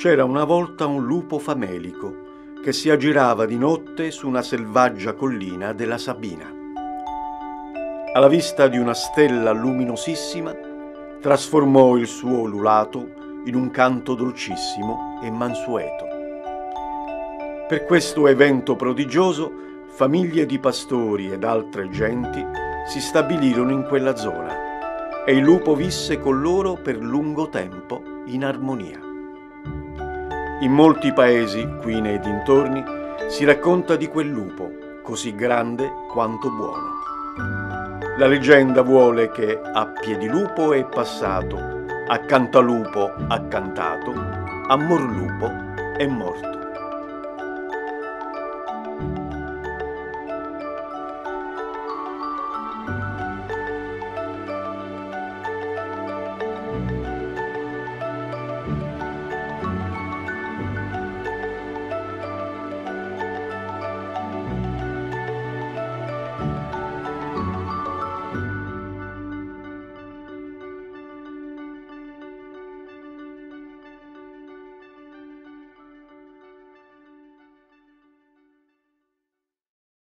C'era una volta un lupo famelico che si aggirava di notte su una selvaggia collina della Sabina. Alla vista di una stella luminosissima, trasformò il suo ululato in un canto dolcissimo e mansueto. Per questo evento prodigioso, famiglie di pastori ed altre genti si stabilirono in quella zona e il lupo visse con loro per lungo tempo in armonia. In molti paesi, qui nei dintorni, si racconta di quel lupo, così grande quanto buono. La leggenda vuole che a Piedilupo è passato, a Cantalupo ha cantato, a Morlupo è morto.